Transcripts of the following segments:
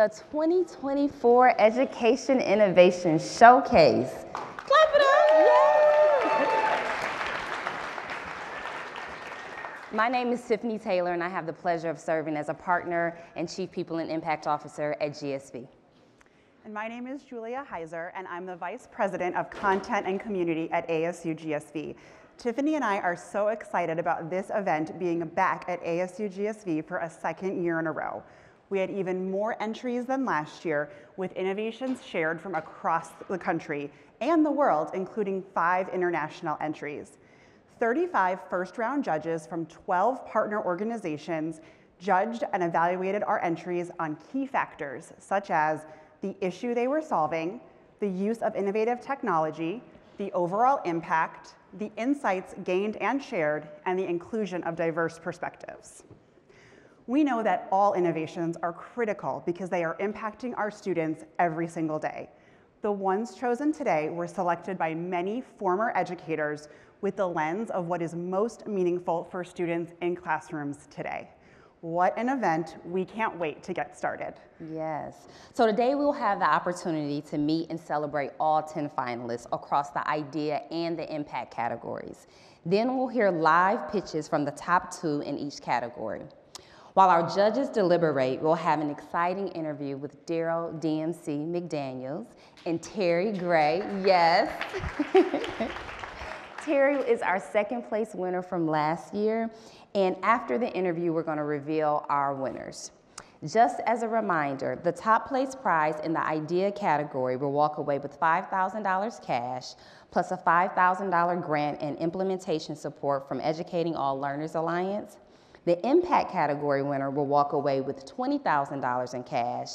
the 2024 Education Innovation Showcase. Clap it up! My name is Tiffany Taylor, and I have the pleasure of serving as a partner and Chief People and Impact Officer at GSV. And my name is Julia Heiser, and I'm the Vice President of Content and Community at ASU GSV. Tiffany and I are so excited about this event being back at ASU GSV for a second year in a row. We had even more entries than last year, with innovations shared from across the country and the world, including five international entries. 35 first round judges from 12 partner organizations judged and evaluated our entries on key factors such as the issue they were solving, the use of innovative technology, the overall impact, the insights gained and shared, and the inclusion of diverse perspectives. We know that all innovations are critical because they are impacting our students every single day. The ones chosen today were selected by many former educators with the lens of what is most meaningful for students in classrooms today. What an event. We can't wait to get started. Yes. So today we'll have the opportunity to meet and celebrate all 10 finalists across the idea and the impact categories. Then we'll hear live pitches from the top two in each category. While our judges deliberate, we'll have an exciting interview with Darryl DMC McDaniels and Terry Gray. Yes. Terry is our second place winner from last year, and after the interview, we're gonna reveal our winners. Just as a reminder, the top place prize in the idea category will walk away with $5,000 cash plus a $5,000 grant and implementation support from Educating All Learners Alliance. The impact category winner will walk away with $20,000 in cash,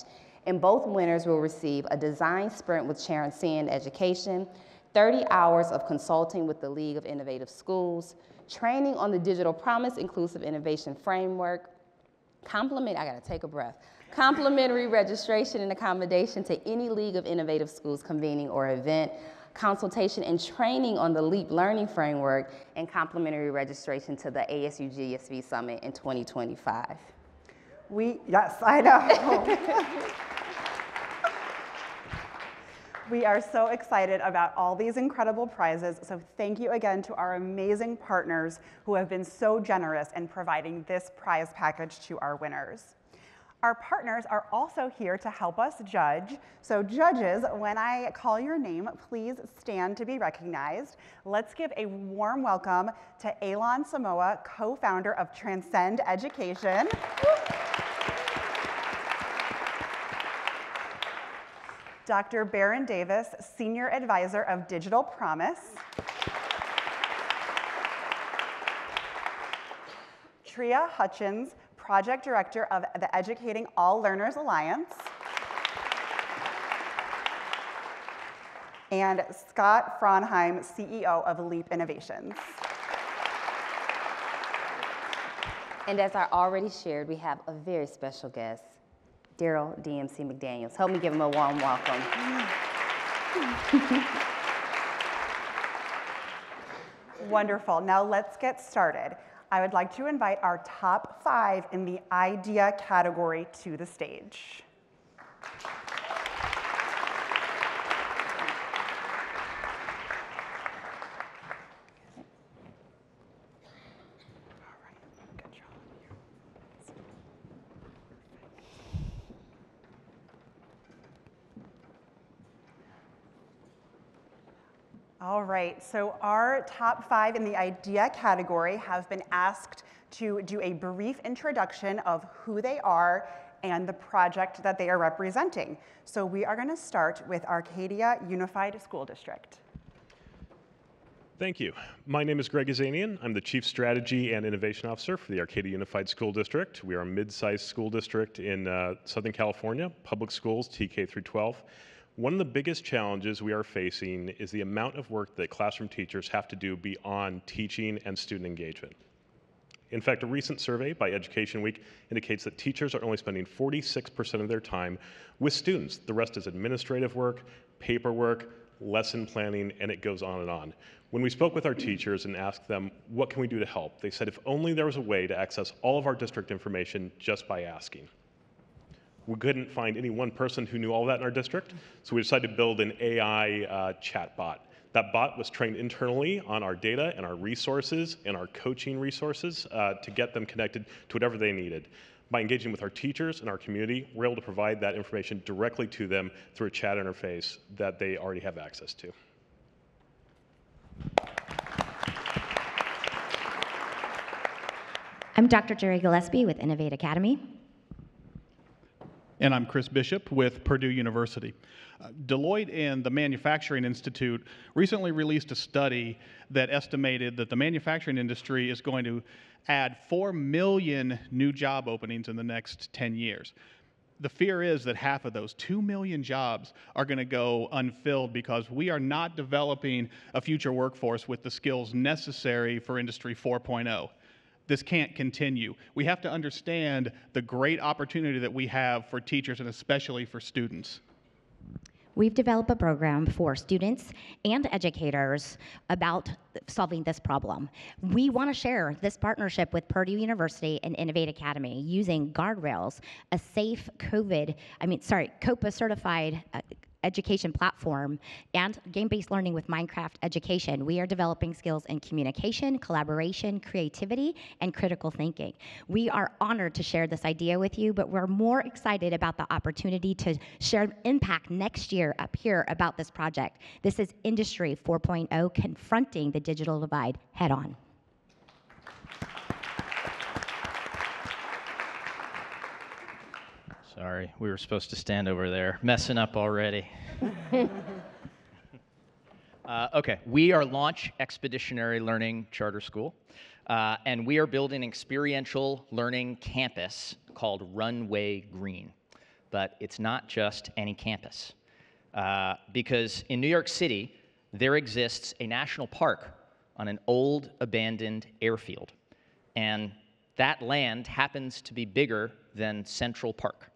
and both winners will receive a design sprint with Transcend Education, 30 hours of consulting with the League of Innovative Schools, training on the Digital Promise Inclusive Innovation Framework, compliment, I gotta take a breath, complimentary registration and accommodation to any League of Innovative Schools convening or event, consultation and training on the LEAP Learning Framework, and complimentary registration to the ASU GSV Summit in 2025. We, yes, I know. We are so excited about all these incredible prizes. So thank you again to our amazing partners who have been so generous in providing this prize package to our winners. Our partners are also here to help us judge. So judges, when I call your name, please stand to be recognized. Let's give a warm welcome to Aylon Samouha, co-founder of Transcend Education. Dr. Baron Davis, Senior Advisor of Digital Promise. Tria Hutchins, Project Director of the Educating All Learners Alliance. And Scott Frauenheim, CEO of Leap Innovations. And as I already shared, we have a very special guest, Darryl DMC McDaniels. Help me give him a warm welcome. Wonderful. Now let's get started. I would like to invite our top five in the idea category to the stage. All right, so our top five in the idea category have been asked to do a brief introduction of who they are and the project that they are representing. So we are gonna start with Arcadia Unified School District. Thank you. My name is Greg Gazanian. I'm the Chief Strategy and Innovation Officer for the Arcadia Unified School District. We are a mid-sized school district in uh, Southern California, public schools, TK through 12. One of the biggest challenges we are facing is the amount of work that classroom teachers have to do beyond teaching and student engagement. In fact, a recent survey by Education Week indicates that teachers are only spending 46% of their time with students. The rest is administrative work, paperwork, lesson planning, and it goes on and on. When we spoke with our teachers and asked them, what can we do to help? They said if only there was a way to access all of our district information just by asking. We couldn't find any one person who knew all that in our district, so we decided to build an AI uh, chat bot. That bot was trained internally on our data and our resources and our coaching resources uh, to get them connected to whatever they needed. By engaging with our teachers and our community, we're able to provide that information directly to them through a chat interface that they already have access to. I'm Dr. Jerry Gillespie with Innovate Academy. And I'm Chris Bishop with Purdue University. Uh, Deloitte and the Manufacturing Institute recently released a study that estimated that the manufacturing industry is going to add 4 million new job openings in the next 10 years. The fear is that half of those 2 million jobs are going to go unfilled because we are not developing a future workforce with the skills necessary for Industry 4.0 this can't continue. We have to understand the great opportunity that we have for teachers and especially for students. We've developed a program for students and educators about solving this problem. We want to share this partnership with Purdue University and Innovate Academy using Guardrails, a safe COVID, I mean, sorry, COPPA certified uh, education platform and game-based learning with Minecraft Education, we are developing skills in communication, collaboration, creativity, and critical thinking. We are honored to share this idea with you, but we're more excited about the opportunity to share impact next year up here about this project. This is Industry 4.0 confronting the digital divide head on. Sorry, we were supposed to stand over there. Messing up already. uh, okay, we are Launch Expeditionary Learning Charter School, uh, and we are building an experiential learning campus called Runway Green. But it's not just any campus, uh, because in New York City, there exists a national park on an old abandoned airfield. And that land happens to be bigger than Central Park.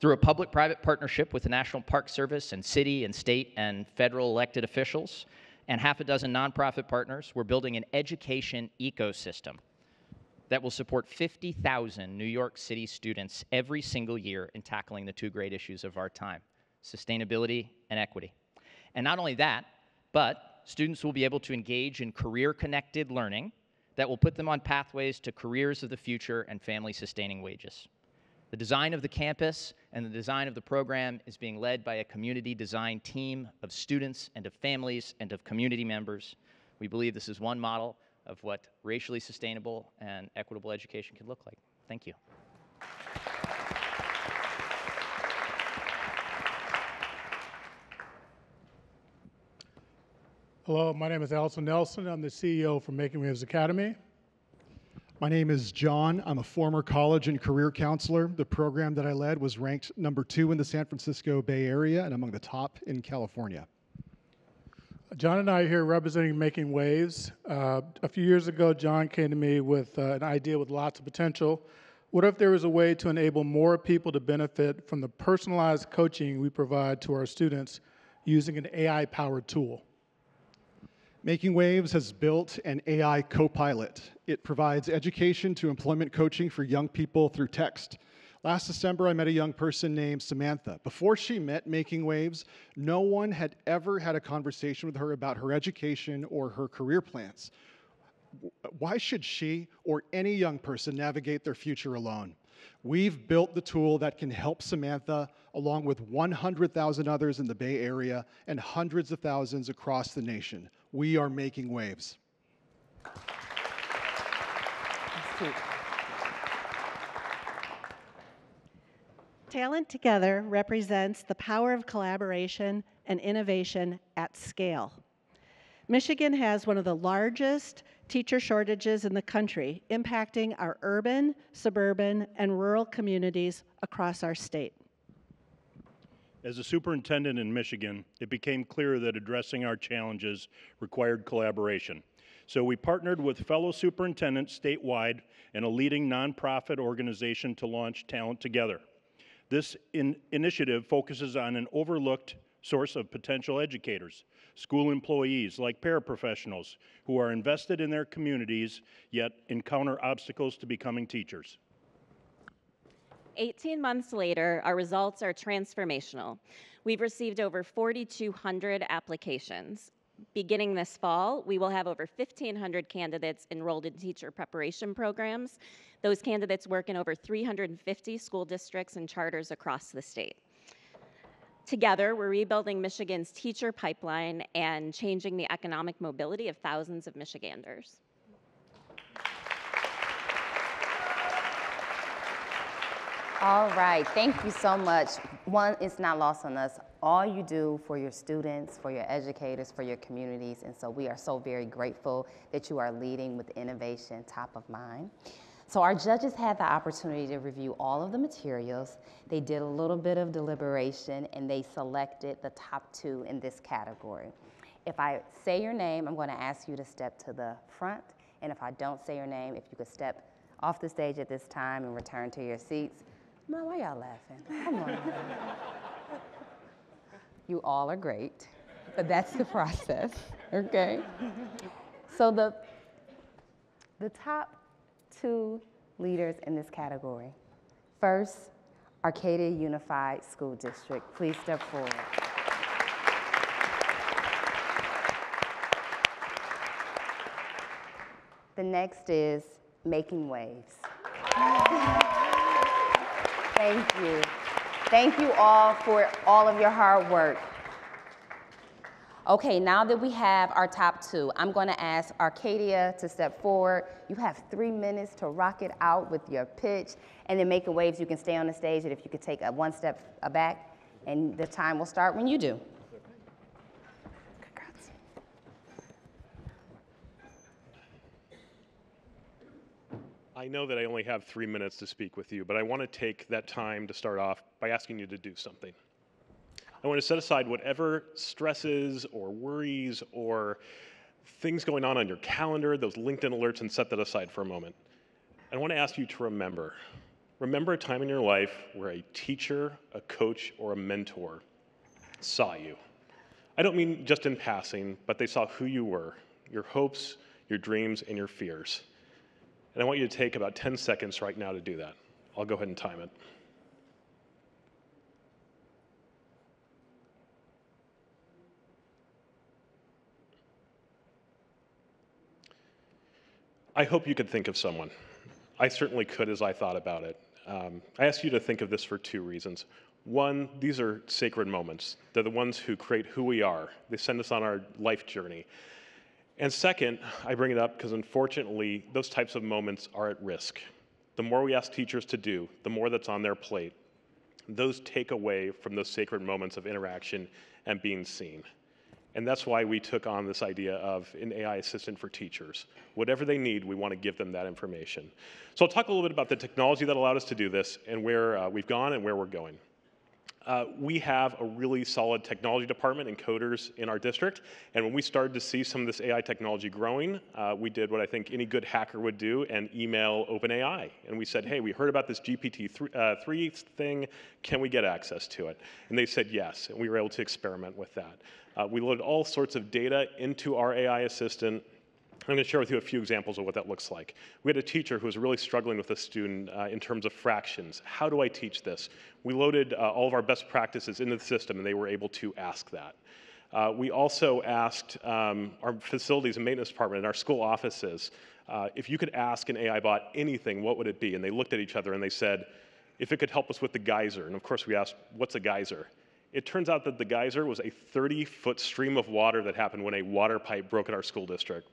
Through a public private partnership with the National Park Service and city and state and federal elected officials and half a dozen nonprofit partners, we're building an education ecosystem that will support 50,000 New York City students every single year in tackling the two great issues of our time sustainability and equity. And not only that, but students will be able to engage in career connected learning that will put them on pathways to careers of the future and family sustaining wages. The design of the campus and the design of the program is being led by a community design team of students and of families and of community members. We believe this is one model of what racially sustainable and equitable education can look like. Thank you. Hello, my name is Allison Nelson. I'm the CEO for Making Waves Academy. My name is John. I'm a former college and career counselor. The program that I led was ranked number two in the San Francisco Bay Area and among the top in California. John and I are here representing Making Waves. Uh, a few years ago, John came to me with uh, an idea with lots of potential. What if there was a way to enable more people to benefit from the personalized coaching we provide to our students using an AI powered tool? Making Waves has built an AI co-pilot. It provides education to employment coaching for young people through text. Last December, I met a young person named Samantha. Before she met Making Waves, no one had ever had a conversation with her about her education or her career plans. Why should she or any young person navigate their future alone? We've built the tool that can help Samantha, along with 100,000 others in the Bay Area and hundreds of thousands across the nation. We are making waves. Talent Together represents the power of collaboration and innovation at scale. Michigan has one of the largest teacher shortages in the country, impacting our urban, suburban, and rural communities across our state. As a superintendent in Michigan, it became clear that addressing our challenges required collaboration. So we partnered with fellow superintendents statewide and a leading nonprofit organization to launch Talent Together. This in initiative focuses on an overlooked source of potential educators, school employees like paraprofessionals who are invested in their communities yet encounter obstacles to becoming teachers. 18 months later, our results are transformational. We've received over 4,200 applications. Beginning this fall, we will have over 1,500 candidates enrolled in teacher preparation programs. Those candidates work in over 350 school districts and charters across the state. Together, we're rebuilding Michigan's teacher pipeline and changing the economic mobility of thousands of Michiganders. All right, thank you so much. One, it's not lost on us. All you do for your students, for your educators, for your communities, and so we are so very grateful that you are leading with innovation top of mind. So our judges had the opportunity to review all of the materials. They did a little bit of deliberation and they selected the top two in this category. If I say your name, I'm going to ask you to step to the front. And if I don't say your name, if you could step off the stage at this time and return to your seats. Man, why y'all laughing? Come on. you all are great, but that's the process, okay? So the, the top two leaders in this category. First, Arcadia Unified School District. Please step forward. The next is Making Waves. Thank you. Thank you all for all of your hard work. Okay, now that we have our top two, I'm going to ask Arcadia to step forward. You have three minutes to rock it out with your pitch, and then making waves, you can stay on the stage, and if you could take a one step back, and the time will start when you do. I know that I only have three minutes to speak with you, but I want to take that time to start off by asking you to do something. I want to set aside whatever stresses or worries or things going on on your calendar, those LinkedIn alerts, and set that aside for a moment. I want to ask you to remember. Remember a time in your life where a teacher, a coach, or a mentor saw you. I don't mean just in passing, but they saw who you were, your hopes, your dreams, and your fears. And I want you to take about 10 seconds right now to do that. I'll go ahead and time it. I hope you could think of someone. I certainly could as I thought about it. Um, I ask you to think of this for two reasons. One, these are sacred moments. They're the ones who create who we are, they send us on our life journey. And second, I bring it up because unfortunately, those types of moments are at risk. The more we ask teachers to do, the more that's on their plate. Those take away from those sacred moments of interaction and being seen. And that's why we took on this idea of an AI assistant for teachers. Whatever they need, we want to give them that information. So I'll talk a little bit about the technology that allowed us to do this and where uh, we've gone and where we're going. Uh, we have a really solid technology department and coders in our district. And when we started to see some of this AI technology growing, uh, we did what I think any good hacker would do and email OpenAI. And we said, hey, we heard about this GPT-3 uh, thing. Can we get access to it? And they said yes. And we were able to experiment with that. Uh, we loaded all sorts of data into our AI assistant. I'm going to share with you a few examples of what that looks like. We had a teacher who was really struggling with a student uh, in terms of fractions. How do I teach this? We loaded uh, all of our best practices into the system, and they were able to ask that. Uh, we also asked um, our facilities and maintenance department and our school offices uh, if you could ask an AI bot anything, what would it be? And they looked at each other and they said, if it could help us with the geyser. And of course, we asked, what's a geyser? It turns out that the geyser was a 30 foot stream of water that happened when a water pipe broke at our school district.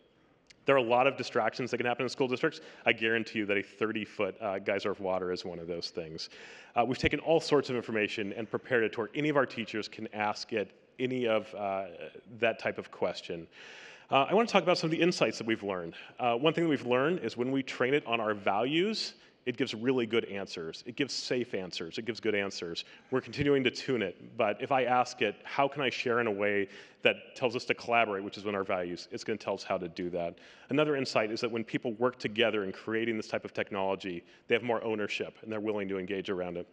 There are a lot of distractions that can happen in school districts. I guarantee you that a 30 foot uh, geyser of water is one of those things. Uh, we've taken all sorts of information and prepared it to where any of our teachers can ask it any of uh, that type of question. Uh, I want to talk about some of the insights that we've learned. Uh, one thing that we've learned is when we train it on our values, it gives really good answers. It gives safe answers. It gives good answers. We're continuing to tune it, but if I ask it, how can I share in a way that tells us to collaborate, which is one of our values, it's going to tell us how to do that. Another insight is that when people work together in creating this type of technology, they have more ownership and they're willing to engage around it.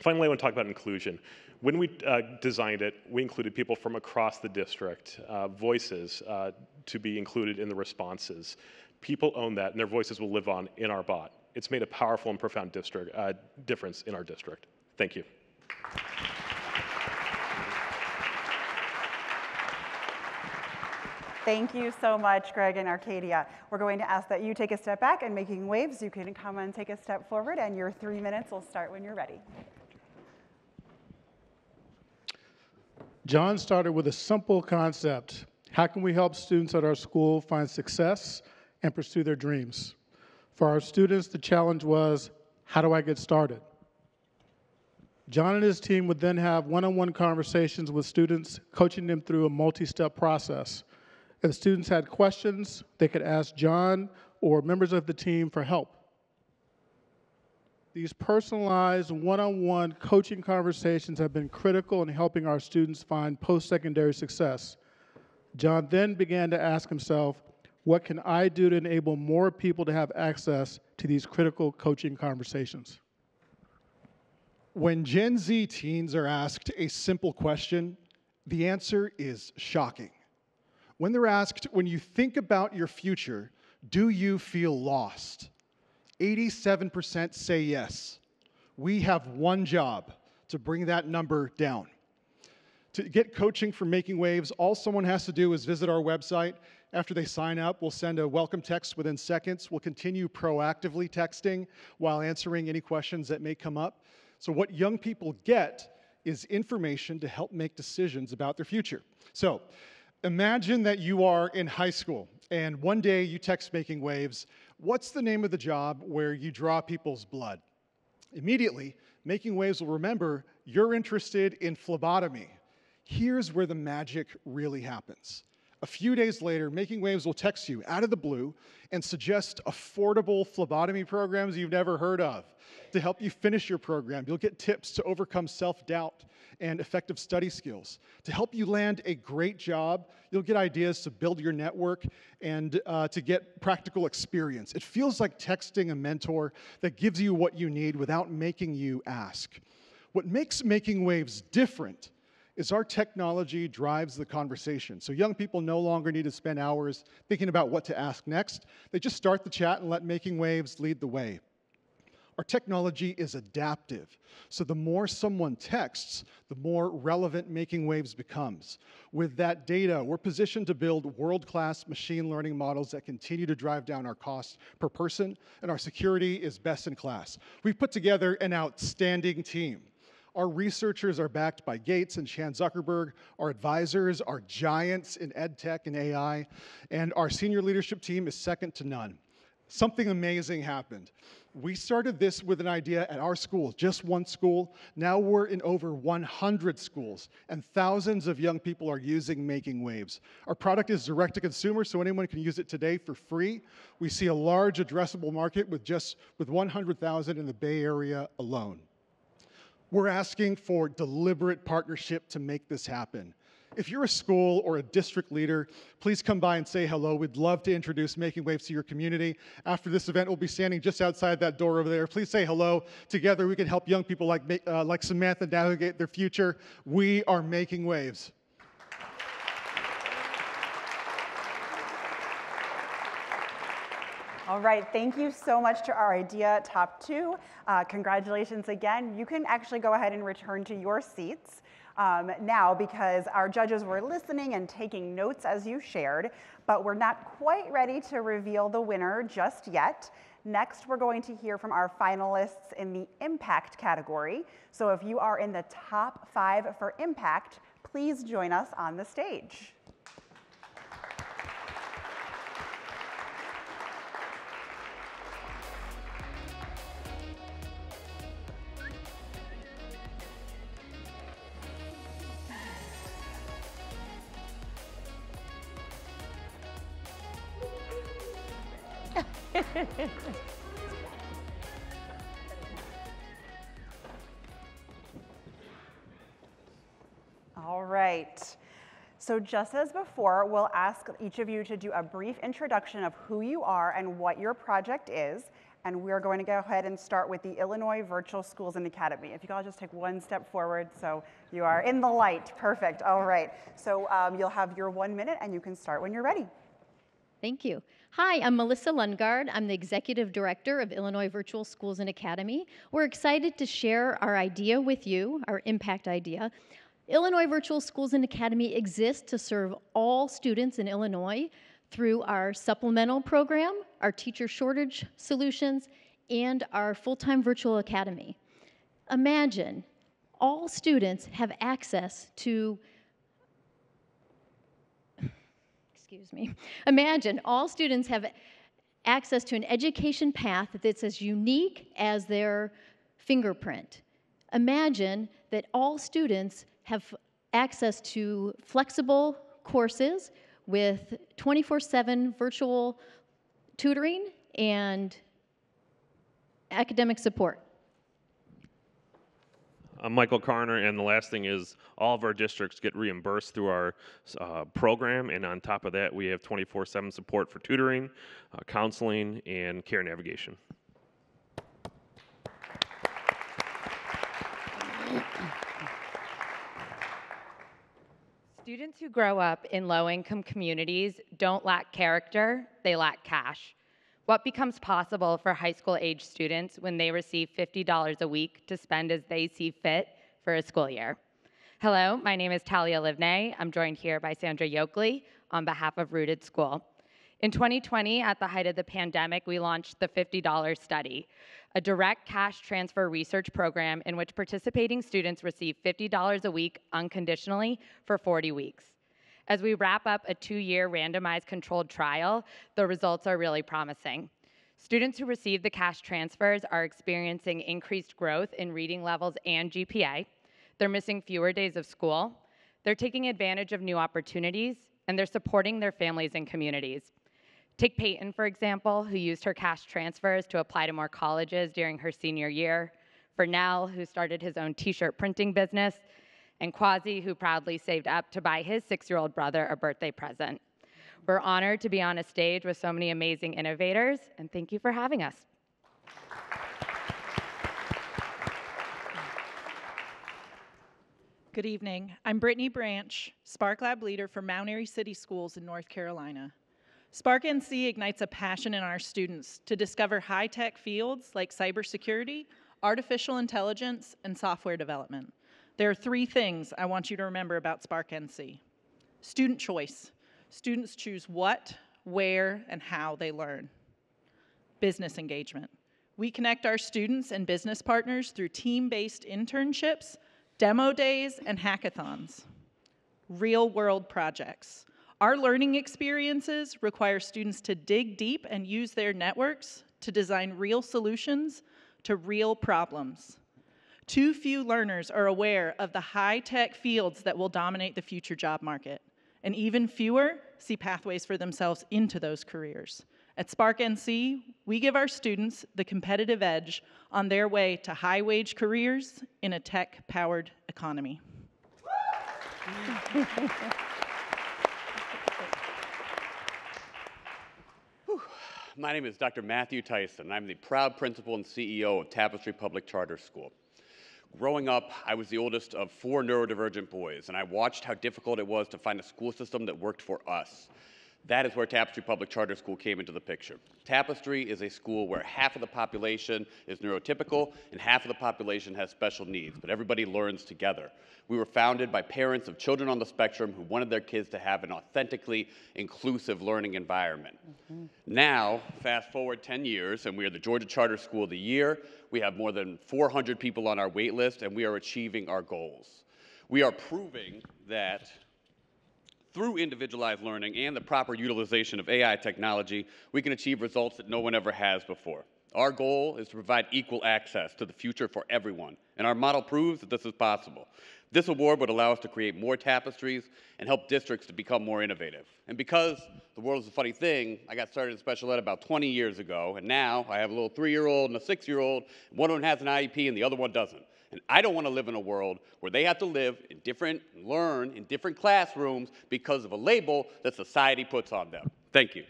Finally, I want to talk about inclusion. When we uh, designed it, we included people from across the district, uh, voices uh, to be included in the responses. People own that, and their voices will live on in our bot It's made a powerful and profound district, uh, difference in our district. Thank you. Thank you so much, Greg and Arcadia. We're going to ask that you take a step back and making waves. You can come and take a step forward, and your three minutes will start when you're ready. John started with a simple concept. How can we help students at our school find success and pursue their dreams? For our students, the challenge was, how do I get started? John and his team would then have one-on-one conversations with students, coaching them through a multi-step process. If students had questions, they could ask John or members of the team for help. These personalized one-on-one coaching conversations have been critical in helping our students find post-secondary success. John then began to ask himself, what can I do to enable more people to have access to these critical coaching conversations? When Gen Z teens are asked a simple question, the answer is shocking. When they're asked, when you think about your future, do you feel lost? 87% say yes. We have one job to bring that number down. To get coaching for Making Waves, all someone has to do is visit our website. After they sign up, we'll send a welcome text within seconds. We'll continue proactively texting while answering any questions that may come up. So, what young people get is information to help make decisions about their future. So, Imagine that you are in high school and one day you text Making Waves, what's the name of the job where you draw people's blood? Immediately, Making Waves will remember you're interested in phlebotomy. Here's where the magic really happens. A few days later, Making Waves will text you out of the blue and suggest affordable phlebotomy programs you've never heard of to help you finish your program. You'll get tips to overcome self doubt and effective study skills. To help you land a great job, you'll get ideas to build your network and uh, to get practical experience. It feels like texting a mentor that gives you what you need without making you ask. What makes Making Waves different is our technology drives the conversation. So young people no longer need to spend hours thinking about what to ask next. They just start the chat and let Making Waves lead the way. Our technology is adaptive. So the more someone texts, the more relevant Making Waves becomes. With that data, we're positioned to build world-class machine learning models that continue to drive down our cost per person, and our security is best in class. We've put together an outstanding team. Our researchers are backed by Gates and Chan Zuckerberg. Our advisors are giants in ed tech and AI. And our senior leadership team is second to none. Something amazing happened. We started this with an idea at our school, just one school. Now we're in over 100 schools, and thousands of young people are using Making Waves. Our product is direct to consumer, so anyone can use it today for free. We see a large addressable market with just with 100,000 in the Bay Area alone. We're asking for deliberate partnership to make this happen. If you're a school or a district leader, please come by and say hello. We'd love to introduce Making Waves to your community. After this event, we'll be standing just outside that door over there. Please say hello. Together, we can help young people like, uh, like Samantha navigate their future. We are Making Waves. All right, thank you so much to our idea top two. Uh, congratulations again. You can actually go ahead and return to your seats um, now because our judges were listening and taking notes as you shared, but we're not quite ready to reveal the winner just yet. Next, we're going to hear from our finalists in the impact category. So if you are in the top five for impact, please join us on the stage. So just as before, we'll ask each of you to do a brief introduction of who you are and what your project is. And we're going to go ahead and start with the Illinois Virtual Schools and Academy. If you all just take one step forward so you are in the light. Perfect. All right. So um, you'll have your one minute and you can start when you're ready. Thank you. Hi, I'm Melissa Lundgaard. I'm the Executive Director of Illinois Virtual Schools and Academy. We're excited to share our idea with you, our impact idea. Illinois Virtual Schools and Academy exists to serve all students in Illinois through our supplemental program, our teacher shortage solutions, and our full-time virtual academy. Imagine all students have access to excuse me. Imagine all students have access to an education path that's as unique as their fingerprint. Imagine that all students have access to flexible courses with 24 7 virtual tutoring and academic support. I'm Michael Carner, and the last thing is all of our districts get reimbursed through our uh, program, and on top of that, we have 24/7 support for tutoring, uh, counseling, and care navigation. Students who grow up in low-income communities don't lack character, they lack cash. What becomes possible for high school age students when they receive $50 a week to spend as they see fit for a school year? Hello, my name is Talia Livney. I'm joined here by Sandra Yokley on behalf of Rooted School. In 2020, at the height of the pandemic, we launched the $50 study, a direct cash transfer research program in which participating students receive $50 a week unconditionally for 40 weeks. As we wrap up a two year randomized controlled trial, the results are really promising. Students who receive the cash transfers are experiencing increased growth in reading levels and GPA. They're missing fewer days of school. They're taking advantage of new opportunities, and they're supporting their families and communities. Take Peyton, for example, who used her cash transfers to apply to more colleges during her senior year. Vernell, who started his own t shirt printing business and Kwasi, who proudly saved up to buy his six year old brother a birthday present. We're honored to be on a stage with so many amazing innovators, and thank you for having us. Good evening. I'm Brittany Branch, Spark Lab leader for Mount Airy City Schools in North Carolina. Spark NC ignites a passion in our students to discover high tech fields like cybersecurity, artificial intelligence, and software development. There are three things I want you to remember about Spark NC. Student choice. Students choose what, where, and how they learn. Business engagement. We connect our students and business partners through team-based internships, demo days, and hackathons. Real-world projects. Our learning experiences require students to dig deep and use their networks to design real solutions to real problems. Too few learners are aware of the high tech fields that will dominate the future job market, and even fewer see pathways for themselves into those careers. At Spark NC, we give our students the competitive edge on their way to high wage careers in a tech powered economy. My name is Dr. Matthew Tyson. I'm the proud principal and CEO of Tapestry Public Charter School. Growing up, I was the oldest of four neurodivergent boys, and I watched how difficult it was to find a school system that worked for us. That is where Tapestry Public Charter School came into the picture. Tapestry is a school where half of the population is neurotypical and half of the population has special needs, but everybody learns together. We were founded by parents of children on the spectrum who wanted their kids to have an authentically inclusive learning environment. Mm -hmm. Now, fast forward 10 years, and we are the Georgia Charter School of the Year. We have more than 400 people on our wait list, and we are achieving our goals. We are proving that through individualized learning and the proper utilization of AI technology, we can achieve results that no one ever has before. Our goal is to provide equal access to the future for everyone, and our model proves that this is possible. This award would allow us to create more tapestries and help districts to become more innovative. And because the world is a funny thing, I got started in special ed about 20 years ago, and now I have a little three-year-old and a six-year-old. One of them has an IEP and the other one doesn't. And I don't want to live in a world where they have to live in different, learn in different classrooms because of a label that society puts on them. Thank you.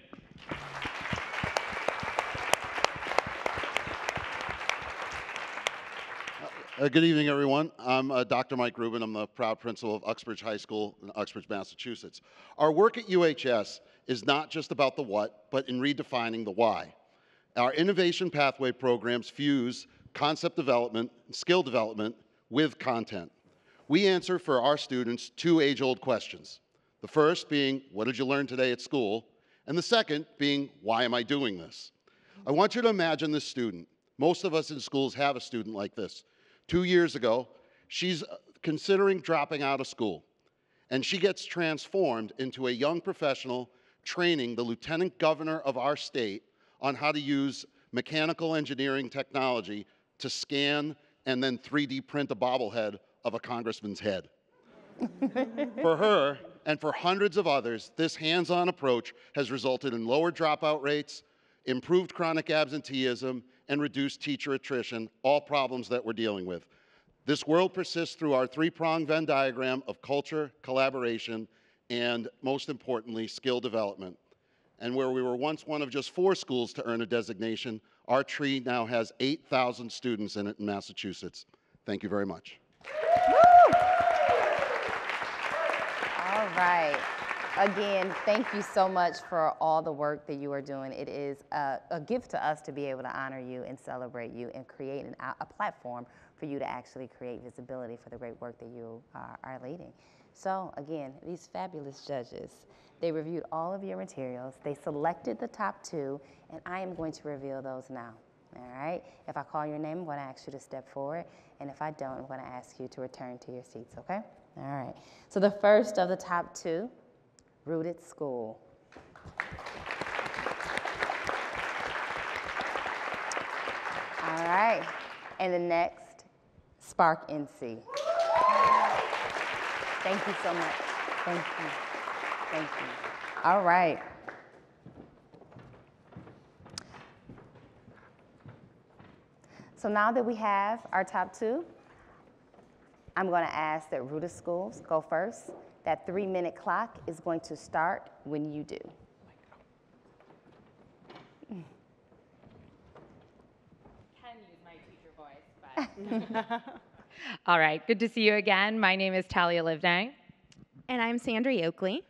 Uh, good evening, everyone. I'm uh, Dr. Mike Rubin. I'm the proud principal of Uxbridge High School in Uxbridge, Massachusetts. Our work at UHS is not just about the what, but in redefining the why. Our innovation pathway programs fuse concept development and skill development with content. We answer for our students two age-old questions. The first being, what did you learn today at school? And the second being, why am I doing this? I want you to imagine this student. Most of us in schools have a student like this. Two years ago, she's uh, considering dropping out of school, and she gets transformed into a young professional training the lieutenant governor of our state on how to use mechanical engineering technology to scan and then 3D print a bobblehead of a congressman's head. for her and for hundreds of others, this hands-on approach has resulted in lower dropout rates, improved chronic absenteeism, and reduced teacher attrition, all problems that we're dealing with. This world persists through our three-pronged Venn diagram of culture, collaboration, and most importantly, skill development. And where we were once one of just four schools to earn a designation, our tree now has 8,000 students in it in Massachusetts. Thank you very much. All right. Again, thank you so much for all the work that you are doing. It is a, a gift to us to be able to honor you and celebrate you and create an, a platform for you to actually create visibility for the great work that you are, are leading. So again, these fabulous judges, they reviewed all of your materials, they selected the top two, and I am going to reveal those now. All right? If I call your name, I'm going to ask you to step forward, and if I don't, I'm going to ask you to return to your seats, okay? All right. So the first of the top two Rooted School. All right. And the next, Spark NC. Thank you so much. Thank you. Thank you. All right. So now that we have our top two, I'm going to ask that Rooted Schools go first. That three minute clock is going to start when you do. Can use my teacher voice, but. All right, good to see you again. My name is Talia Livnang. And I'm Sandra Oakley.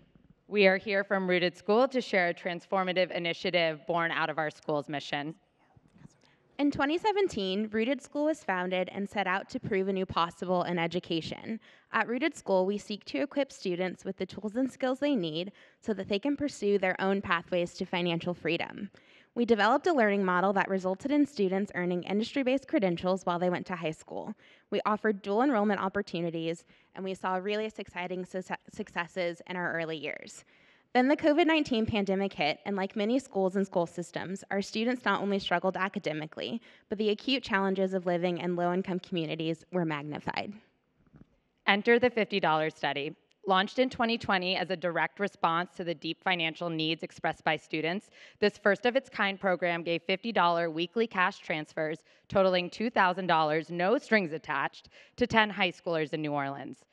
We are here from Rooted School to share a transformative initiative born out of our school's mission. In 2017, Rooted School was founded and set out to prove a new possible in education. At Rooted School, we seek to equip students with the tools and skills they need so that they can pursue their own pathways to financial freedom. We developed a learning model that resulted in students earning industry based credentials while they went to high school. We offered dual enrollment opportunities, and we saw really exciting su successes in our early years. Then the COVID 19 pandemic hit, and like many schools and school systems, our students not only struggled academically, but the acute challenges of living in low income communities were magnified. Enter the $50 study. Launched in 2020 as a direct response to the deep financial needs expressed by students, this first of its kind program gave $50 weekly cash transfers totaling $2,000, no strings attached, to 10 high schoolers in New Orleans.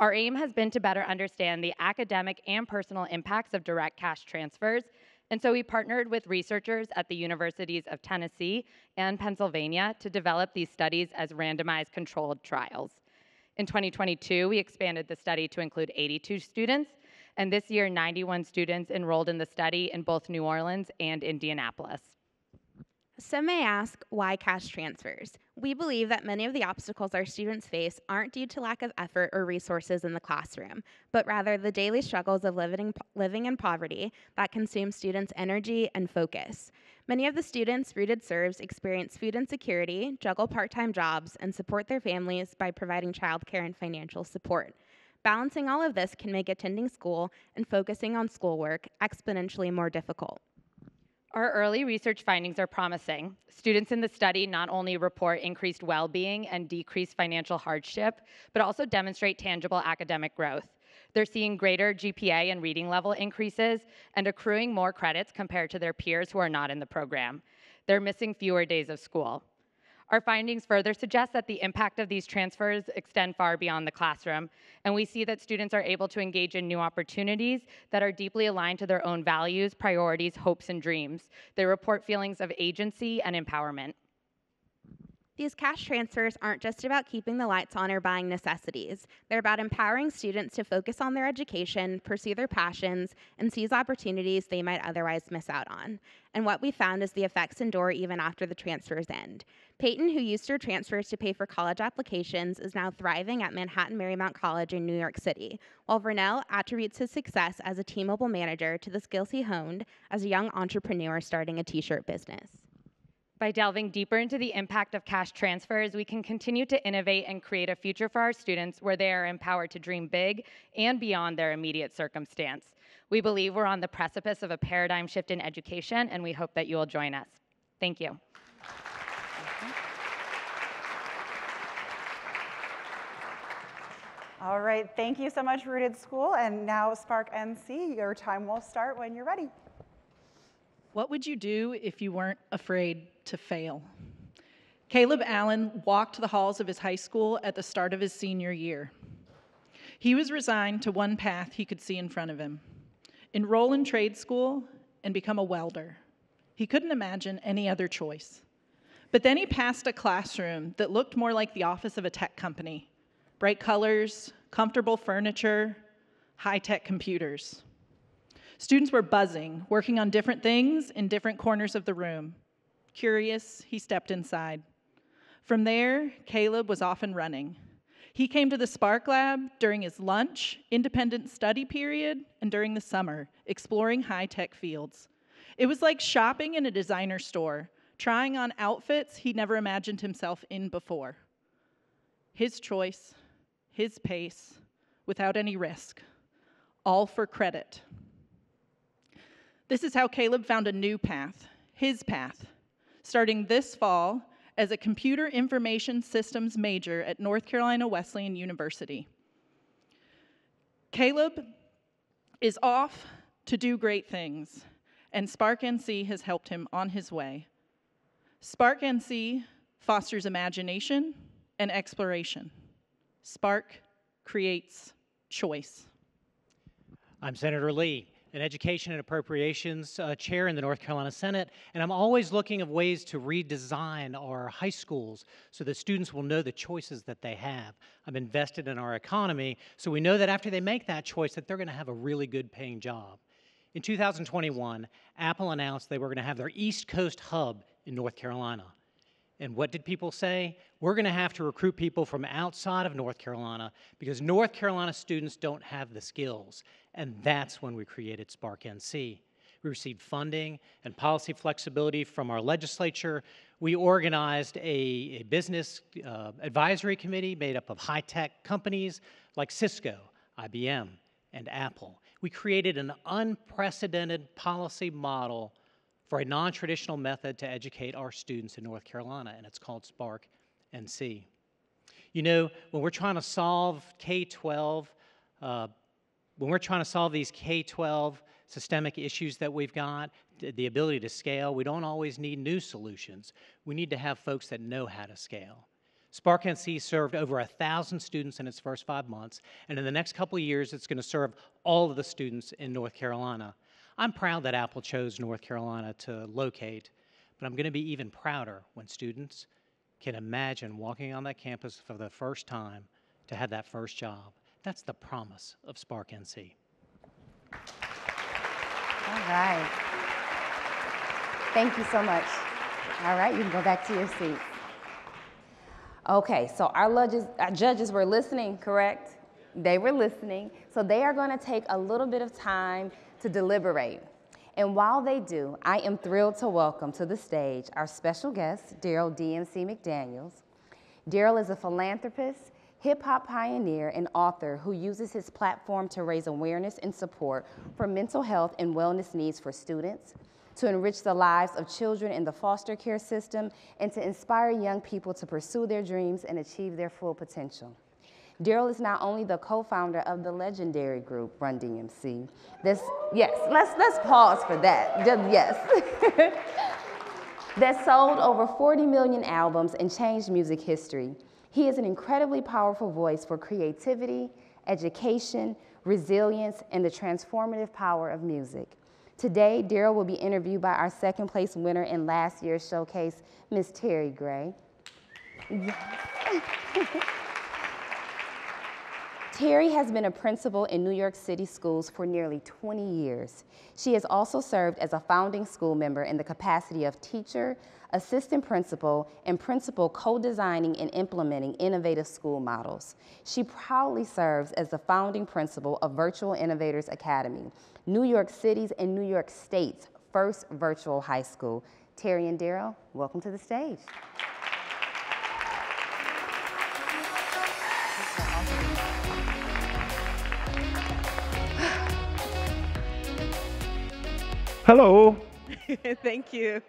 Our aim has been to better understand the academic and personal impacts of direct cash transfers, and so we partnered with researchers at the universities of Tennessee and Pennsylvania to develop these studies as randomized controlled trials. In 2022, we expanded the study to include 82 students, and this year, 91 students enrolled in the study in both New Orleans and Indianapolis. Some may ask, why cash transfers? We believe that many of the obstacles our students face aren't due to lack of effort or resources in the classroom, but rather the daily struggles of living, living in poverty that consume students' energy and focus. Many of the students Rooted serves experience food insecurity, juggle part time jobs, and support their families by providing childcare and financial support. Balancing all of this can make attending school and focusing on schoolwork exponentially more difficult. Our early research findings are promising. Students in the study not only report increased well being and decreased financial hardship, but also demonstrate tangible academic growth. They're seeing greater GPA and reading level increases and accruing more credits compared to their peers who are not in the program. They're missing fewer days of school. Our findings further suggest that the impact of these transfers extend far beyond the classroom, and we see that students are able to engage in new opportunities that are deeply aligned to their own values, priorities, hopes, and dreams. They report feelings of agency and empowerment. These cash transfers aren't just about keeping the lights on or buying necessities. They're about empowering students to focus on their education, pursue their passions, and seize opportunities they might otherwise miss out on. And what we found is the effects endure even after the transfers end. Peyton, who used her transfers to pay for college applications, is now thriving at Manhattan Marymount College in New York City, while Vernell attributes his success as a T-Mobile manager to the skills he honed as a young entrepreneur starting a t-shirt business. By delving deeper into the impact of cash transfers, we can continue to innovate and create a future for our students where they are empowered to dream big and beyond their immediate circumstance. We believe we're on the precipice of a paradigm shift in education, and we hope that you will join us. Thank you. All right, thank you so much, Rooted School. And now, Spark NC, your time will start when you're ready. What would you do if you weren't afraid to fail? Caleb Allen walked the halls of his high school at the start of his senior year. He was resigned to one path he could see in front of him enroll in trade school and become a welder. He couldn't imagine any other choice. But then he passed a classroom that looked more like the office of a tech company bright colors, comfortable furniture, high tech computers. Students were buzzing, working on different things in different corners of the room. Curious, he stepped inside. From there, Caleb was off and running. He came to the Spark Lab during his lunch, independent study period, and during the summer, exploring high tech fields. It was like shopping in a designer store, trying on outfits he never imagined himself in before. His choice, his pace, without any risk, all for credit. This is how Caleb found a new path, his path, starting this fall as a computer information systems major at North Carolina Wesleyan University. Caleb is off to do great things, and Spark NC has helped him on his way. Spark NC fosters imagination and exploration. Spark creates choice. I'm Senator Lee, an Education and Appropriations uh, Chair in the North Carolina Senate, and I'm always looking of ways to redesign our high schools so that students will know the choices that they have. I'm invested in our economy, so we know that after they make that choice that they're going to have a really good paying job. In 2021, Apple announced they were going to have their East Coast hub in North Carolina. And what did people say? We're going to have to recruit people from outside of North Carolina because North Carolina students don't have the skills. And that's when we created Spark NC. We received funding and policy flexibility from our legislature. We organized a, a business uh, advisory committee made up of high tech companies like Cisco, IBM, and Apple. We created an unprecedented policy model for a non-traditional method to educate our students in North Carolina, and it's called Spark NC. You know, when we're trying to solve K-12, uh, when we're trying to solve these K-12 systemic issues that we've got, the ability to scale, we don't always need new solutions. We need to have folks that know how to scale. Spark NC served over a thousand students in its first five months, and in the next couple years, it's going to serve all of the students in North Carolina. I'm proud that Apple chose North Carolina to locate, but I'm going to be even prouder when students can imagine walking on that campus for the first time to have that first job. That's the promise of Spark NC. All right. Thank you so much. All right, you can go back to your seat. Okay, so our judges, our judges were listening, correct? They were listening. So they are going to take a little bit of time to deliberate. And while they do, I am thrilled to welcome to the stage our special guest, Darryl DMC McDaniels. Darryl is a philanthropist, hip hop pioneer, and author who uses his platform to raise awareness and support for mental health and wellness needs for students, to enrich the lives of children in the foster care system, and to inspire young people to pursue their dreams and achieve their full potential. Darryl is not only the co-founder of the legendary group Run DMC. This, yes, let's let's pause for that. Just yes. that sold over 40 million albums and changed music history. He is an incredibly powerful voice for creativity, education, resilience, and the transformative power of music. Today, Darryl will be interviewed by our second place winner in last year's showcase, Miss Terry Gray. Terry has been a principal in New York City schools for nearly 20 years. She has also served as a founding school member in the capacity of teacher, assistant principal, and principal co-designing and implementing innovative school models. She proudly serves as the founding principal of Virtual Innovators Academy, New York City's and New York State's first virtual high school. Terry and Darryl, welcome to the stage. Hello. Thank you.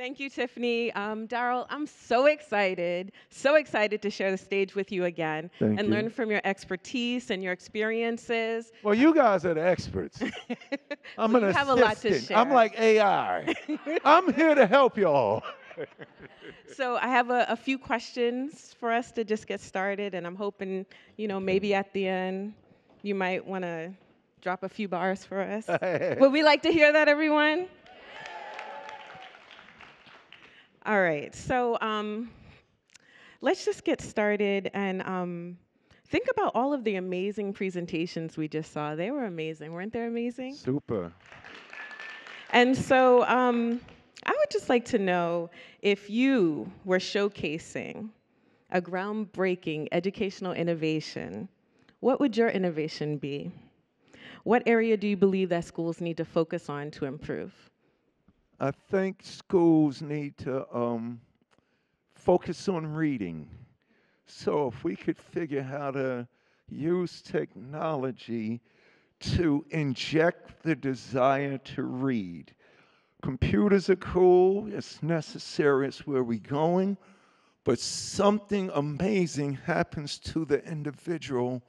Thank you, Tiffany. Um, Darryl, I'm so excited, so excited to share the stage with you again Thank and you. learn from your expertise and your experiences. Well, you guys are the experts. I'm Well, an have a lot to assistant. I'm like AI. I'm here to help y'all. So I have a, a few questions for us to just get started, and I'm hoping, you know, maybe at the end you might want to drop a few bars for us. Would we like to hear that, everyone? All right, so um, let's just get started and um, think about all of the amazing presentations we just saw. They were amazing, weren't they amazing? Super. And so um, I would just like to know if you were showcasing a groundbreaking educational innovation, what would your innovation be? What area do you believe that schools need to focus on to improve? I think schools need to um, focus on reading. So if we could figure how to use technology to inject the desire to read. Computers are cool, it's necessary, it's where we're going, but something amazing happens to the individual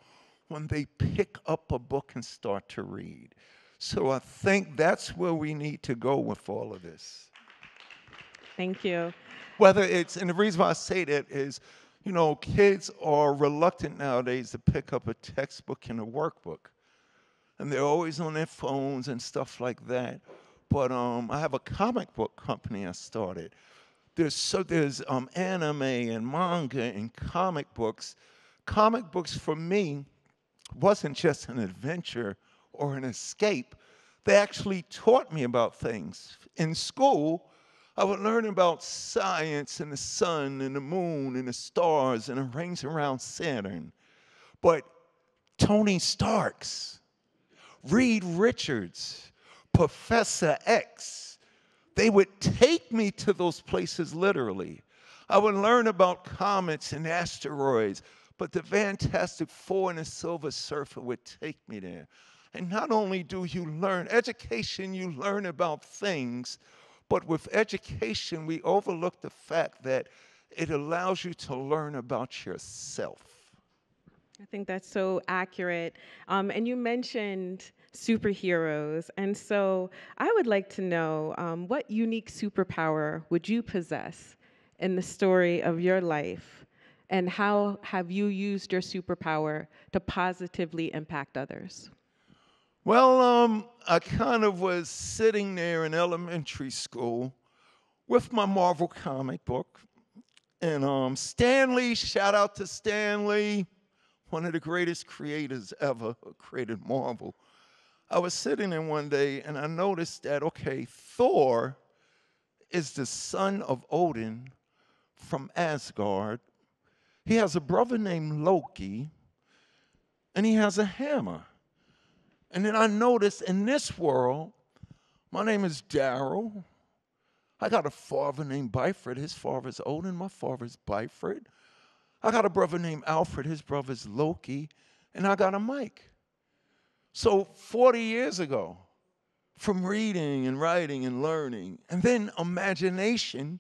when they pick up a book and start to read. So I think that's where we need to go with all of this. Thank you. Whether it's, and the reason why I say that is, you know, kids are reluctant nowadays to pick up a textbook and a workbook. And they're always on their phones and stuff like that. But um, I have a comic book company I started. There's so there's um, anime and manga and comic books. Comic books for me wasn't just an adventure or an escape. They actually taught me about things. In school, I would learn about science and the sun and the moon and the stars and the rings around Saturn. But Tony Starks, Reed Richards, Professor X, they would take me to those places literally. I would learn about comets and asteroids, but the Fantastic Four and the Silver Surfer would take me there. And not only do you learn education, you learn about things, but with education, we overlook the fact that it allows you to learn about yourself. I think that's so accurate. Um, and you mentioned superheroes. And so I would like to know um, what unique superpower would you possess in the story of your life? And how have you used your superpower to positively impact others? Well, um, I kind of was sitting there in elementary school with my Marvel comic book. And um, Stan Lee, shout out to Stan Lee, one of the greatest creators ever who created Marvel. I was sitting there one day and I noticed that, okay, Thor is the son of Odin from Asgard. He has a brother named Loki, and he has a hammer. And then I noticed in this world, my name is Darryl. I got a father named Byford. His father's Odin. My father's Byford. I got a brother named Alfred. His brother's Loki. And I got a Mike. So 40 years ago, from reading and writing and learning, and then imagination,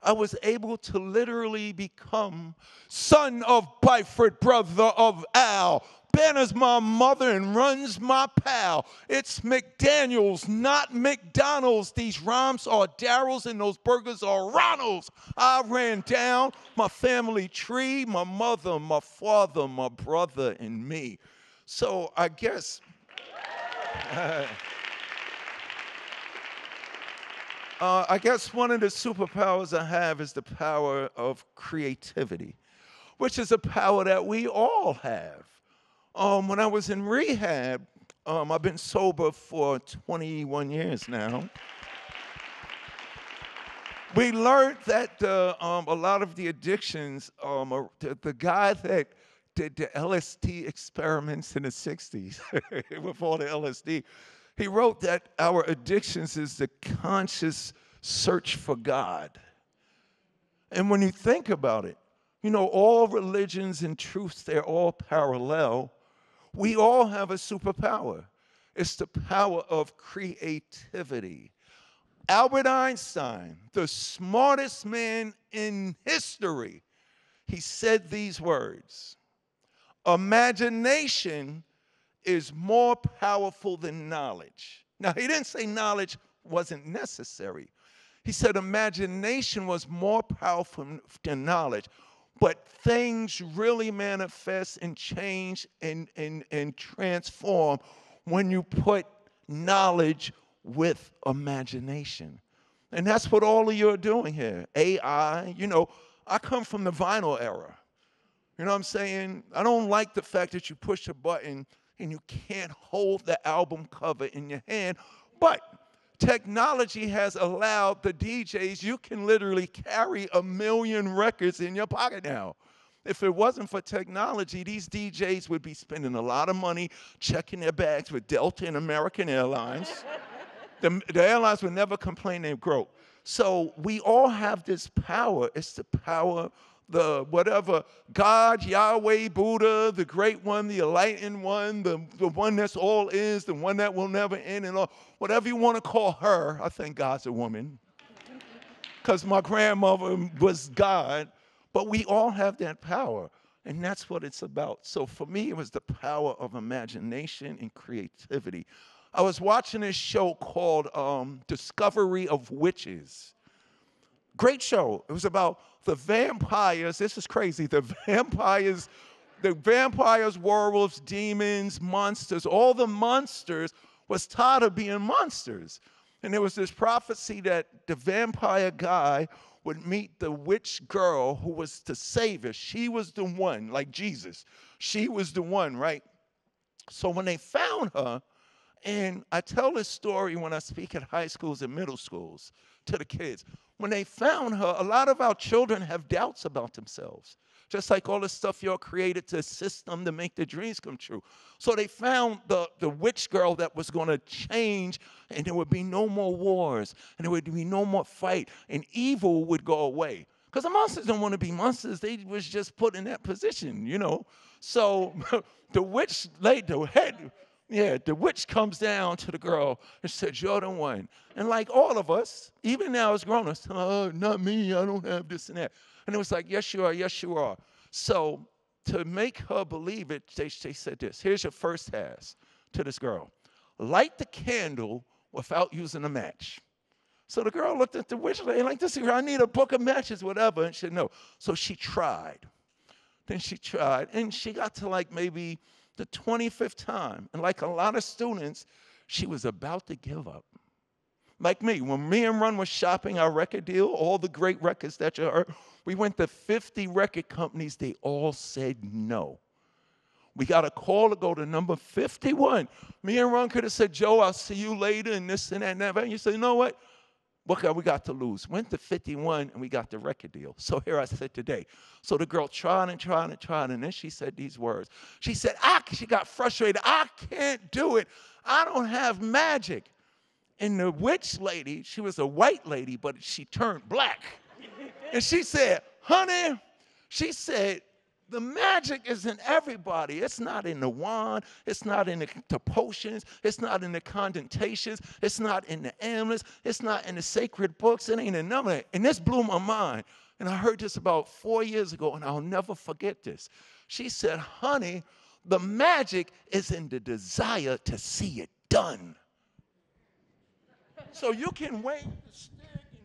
I was able to literally become son of Byford, brother of Al. Bannah's my mother and runs my pal. It's McDaniels, not McDonald's. These rhymes are Darryl's and those burgers are Ronald's. I ran down my family tree, my mother, my father, my brother, and me. So I guess. uh, I guess one of the superpowers I have is the power of creativity, which is a power that we all have. Um, when I was in rehab, um, I've been sober for 21 years now. We learned that uh, um, a lot of the addictions, um, are, the, the guy that did the LSD experiments in the 60s with all the LSD, he wrote that our addictions is the conscious search for God. And when you think about it, you know, all religions and truths, they're all parallel. We all have a superpower. It's the power of creativity. Albert Einstein, the smartest man in history, he said these words Imagination is more powerful than knowledge. Now, he didn't say knowledge wasn't necessary. He said imagination was more powerful than knowledge. But things really manifest and change and, and, and transform when you put knowledge with imagination. And that's what all of you are doing here. AI, you know, I come from the vinyl era. You know what I'm saying? I don't like the fact that you push a button and you can't hold the album cover in your hand. But technology has allowed the DJs, you can literally carry a million records in your pocket now. If it wasn't for technology, these DJs would be spending a lot of money checking their bags with Delta and American Airlines. the, the airlines would never complain they broke. So we all have this power. It's the power the whatever God, Yahweh, Buddha, the great one, the enlightened one, the, the one that's all is, the one that will never end, and all, whatever you want to call her. I think God's a woman. Because my grandmother was God, but we all have that power. And that's what it's about. So for me, it was the power of imagination and creativity. I was watching this show called um, Discovery of Witches. Great show. It was about the vampires, this is crazy, the vampires, the vampires, werewolves, demons, monsters, all the monsters was tired of being monsters. And there was this prophecy that the vampire guy would meet the witch girl who was the savior. She was the one, like Jesus. She was the one, right? So when they found her, and I tell this story when I speak at high schools and middle schools to the kids when they found her, a lot of our children have doubts about themselves. Just like all the stuff y'all created to assist them to make their dreams come true. So they found the, the witch girl that was going to change, and there would be no more wars, and there would be no more fight, and evil would go away. Because the monsters don't want to be monsters. They was just put in that position, you know. So the witch laid the head yeah, the witch comes down to the girl and said, You're the one. And like all of us, even now as grown ups, oh, not me, I don't have this and that. And it was like, Yes, you are, yes, you are. So to make her believe it, they, they said this here's your first task to this girl light the candle without using a match. So the girl looked at the witch lady like, this girl, I need a book of matches, whatever. And she said, no. So she tried. Then she tried. And she got to like maybe the 25th time. And like a lot of students, she was about to give up. Like me, when me and Run was shopping our record deal, all the great records that you heard, we went to 50 record companies, they all said no. We got a call to go to number 51. Me and Run could have said, Joe, I'll see you later, and this and that and that. And you say, you know what? What got we got to lose? Went to 51 and we got the record deal. So here I sit today. So the girl tried and tried and tried, and then she said these words. She said, I, she got frustrated. I can't do it. I don't have magic. And the witch lady, she was a white lady, but she turned black. and she said, honey, she said, the magic is in everybody. It's not in the wand. It's not in the, the potions. It's not in the condentations. It's not in the amulets. It's not in the sacred books. It ain't in none of it. And this blew my mind. And I heard this about four years ago, and I'll never forget this. She said, honey, the magic is in the desire to see it done. So you can wait the stick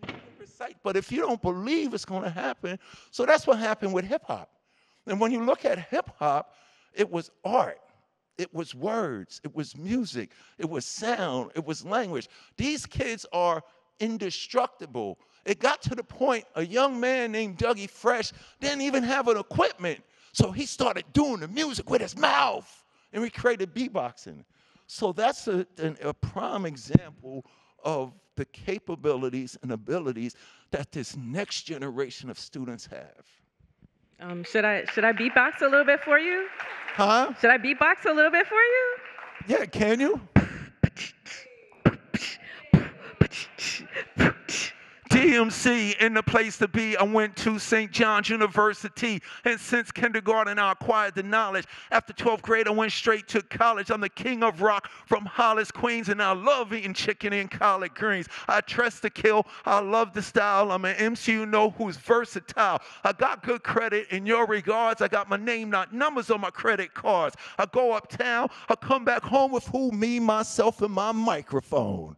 and you can recite, but if you don't believe it's going to happen, so that's what happened with hip hop. And when you look at hip hop, it was art. It was words, it was music, it was sound, it was language. These kids are indestructible. It got to the point a young man named Dougie Fresh didn't even have an equipment. So he started doing the music with his mouth and we created beatboxing. So that's a, an, a prime example of the capabilities and abilities that this next generation of students have. Um, should I should I beatbox a little bit for you? Huh? Should I beatbox a little bit for you? Yeah, can you? DMC in the place to be. I went to St. John's University, and since kindergarten, I acquired the knowledge. After 12th grade, I went straight to college. I'm the king of rock from Hollis, Queens, and I love eating chicken and collard greens. I trust to kill. I love the style. I'm an MC, you know, who's versatile. I got good credit in your regards. I got my name, not numbers on my credit cards. I go uptown. I come back home with who? Me, myself, and my microphone.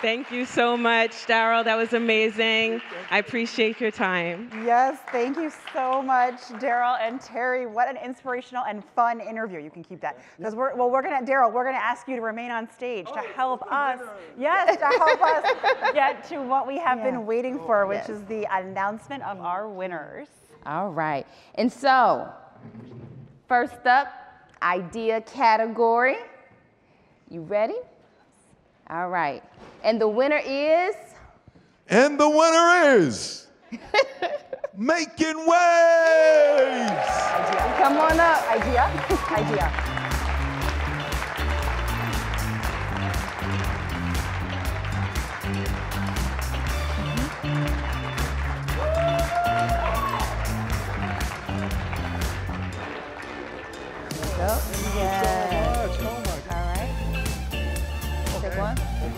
Thank you so much, Darryl. That was amazing. I appreciate your time. Yes, thank you so much, Darryl and Terry. What an inspirational and fun interview. You can keep that. Because we're well, we're gonna Darryl, we're gonna ask you to remain on stage to oh, help us. Yes, to help us get to what we have Yeah. been waiting oh, for, which Yes. is the announcement of our winners. All right. And so, first up, idea category. You ready? All right. And the winner is And the winner is Making Waves! Come on up, idea. idea.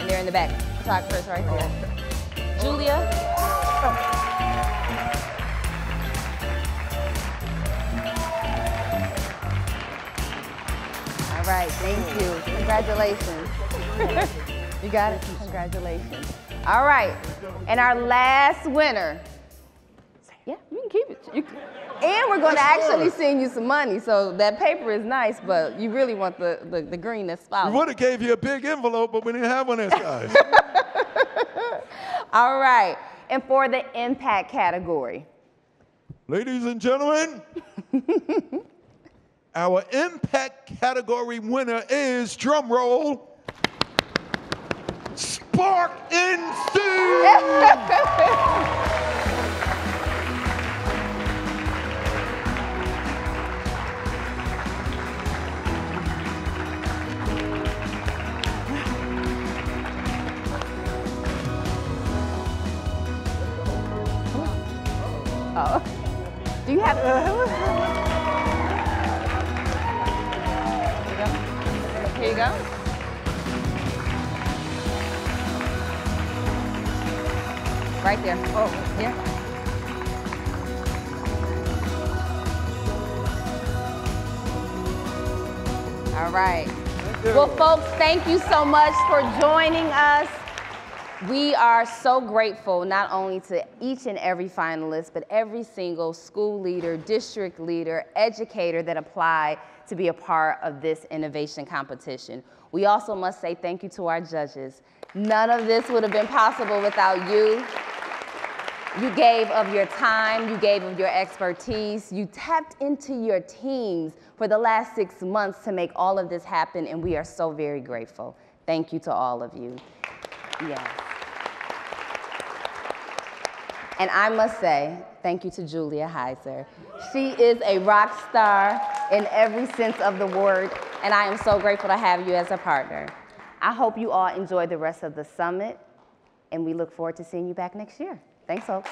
They're in the back. Photographers right there. Julia. Oh. All right. Thank you. Congratulations. you got it. Congratulations. All right. And our last winner. Yeah, you can keep it. You can- and we're going to actually send you some money. So that paper is nice, but you really want the, the, the green that's We would have gave you a big envelope, but we didn't have one those guys. All right. And for the impact category. Ladies and gentlemen, our impact category winner is drum roll. Spark NC! Here you go. Right there. Oh, yeah. All right. Well, folks, thank you so much for joining us. We are so grateful not only to each and every finalist, but every single school leader, district leader, educator that applied to be a part of this innovation competition. We also must say thank you to our judges. None of this would have been possible without you. You gave of your time, you gave of your expertise, you tapped into your teams for the last six months to make all of this happen, and we are so very grateful. Thank you to all of you. Yes. And I must say, thank you to Julia Heiser. She is a rock star in every sense of the word, and I am so grateful to have you as a partner. I hope you all enjoy the rest of the summit, and we look forward to seeing you back next year. Thanks, folks.